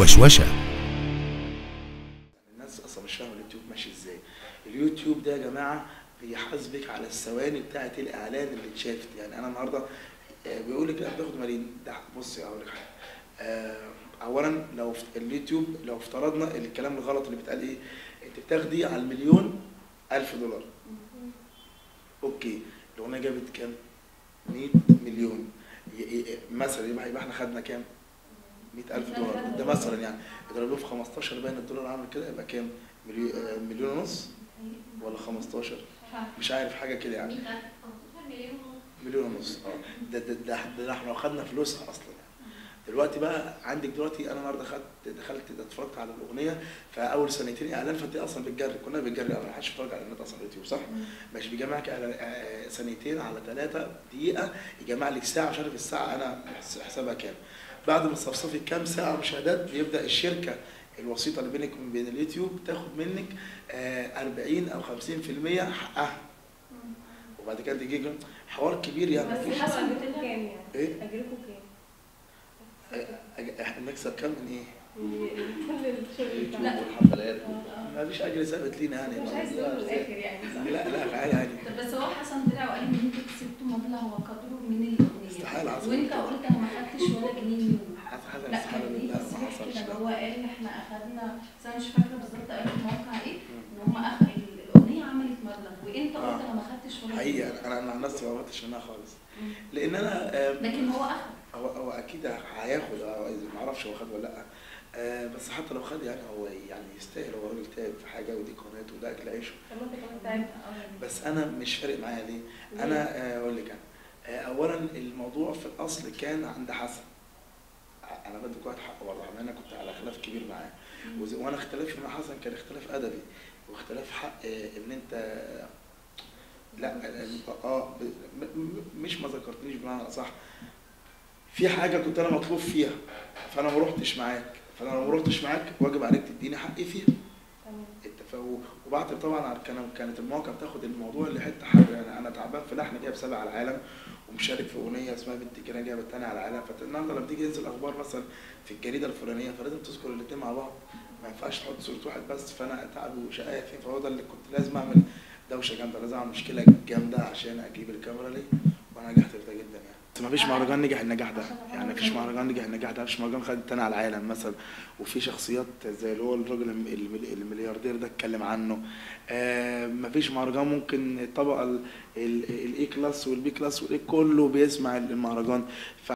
وشوشة. الناس أصلا مش فاهمه اليوتيوب ماشي إزاي. اليوتيوب ده يا جماعة بيحاسبك على الثواني بتاعه الإعلان اللي اتشافت. يعني أنا النهارده آه، بيقول لك لا بتاخد ملايين. ده بصي أقول لك حاجة. آه، اولا لو اليوتيوب لو افترضنا الكلام الغلط اللي بيتقال إيه أنت بتاخدي على المليون ألف دولار. okay. الأغنية جابت كام؟ 100 مليون. مثلا يبقى إحنا خدنا كام؟ 100000 دولار. ده مثلا يعني اضرب له في 15 باين الدولار عامل كده يبقى كام؟ مليون مليون ونص ولا 15 مش عارف حاجة كده يعني. مليون ونص. آه. ده ده ده, ده إحنا لو خدنا فلوسها أصلا. يعني. دلوقتي بقى عندك دلوقتي أنا النهارده خدت دخلت اتفرجت على الأغنية فأول سنتين إعلان فانت أصلا بتجري. كنا بنجري ما حدش بيتفرج على النت أصلا على اليوتيوب صح؟ مش بيجمعك آه، سنتين على ثلاثة دقيقة يجمع لك ساعة مش عارف الساعة أنا حس- حسابها كام. بعد ما تصفصفي كام ساعة مشاهدات بيبدا الشركة الوسيطة اللي بينك وبين اليوتيوب تاخد منك آه، 40 أو 50% حقها. وبعد كده تيجي حوار كبير يعني. بس مفيش حسب كام يعني؟ إيه؟ اجركم كام؟ بنكسب كام من إيه؟ من كل والحفلات. آه، ما فيش أجر ثابت لينا يعني. آه. مش عايز تقول في الآخر يعني؟ لا لا عادي عادي طب بس هو حسن طلع وقال ان أنتوا كسبتوا مبلغ وقدره من الاغنيه استحالة حصل وانت كده. قلت أنا ما خدتش حسب لا استحالة كان ليه بالله ما تصريح حصلش كده. هو قال إحنا أخدنا بس أنا مش فاكرة بالظبط قال في الموقع إيه إن هم الأغنية عملت مبلغ وانت آه. قلت أنا ما خدتش ولا جنيه. أنا أنا عن نفسي ما عملتش منها خالص. لأن أنا لكن هو أخد هو هو أكيد هياخد آه، ما أعرفش هو خد ولا لأ آه، بس حتى لو خد يعني هو يعني يستاهل هو راجل تعب في حاجة ودي قناته وده أكل عيشه بس أنا مش فارق معايا ليه؟ أنا أقول لك أنا اولا الموضوع في الأصل كان عند حسن أنا بدي واحد حق برضه. أنا كنت على خلاف كبير معاه. وأنا اختلافي مع حسن كان اختلاف أدبي واختلاف حق آه، إن أنت لا آه مش ما ذكرتنيش بمعنى صح في حاجة كنت أنا مطلوب فيها فأنا ما رحتش معاك. فأنا لو ما رحتش معاك واجب عليك تديني حقي فيها. وبعد طبعا كان كانت المواقع بتاخد الموضوع لحتة حاجة يعني أنا تعبان في لحن جايب سبع على العالم ومشارك في أغنية اسمها بنت كده جايبة الثانية على العالم. فالنهاردة لما تيجي تنزل أخبار مثلا في الجريدة الفلانية فلازم تذكر الاثنين مع بعض. ما ينفعش تحط صورة واحد بس. فأنا تعبي وشقايا فيه. فهو ده اللي كنت لازم أعمل دوشة جامدة. لازم أعمل مشكلة جامدة عشان أجيب الكاميرا ليه. وأنا نجحت في ده جدا يعني. بس ما فيش مهرجان نجح النجاح ده. يعني ما فيش مهرجان نجح النجاح ده مفيش مهرجان خد التاني على العالم مثلا. وفي شخصيات زي اللي هو الراجل الم- الم- الملياردير ده اتكلم عنه. آه مفيش مهرجان ممكن الطبقه ال A class وال B class كله بيسمع المهرجان.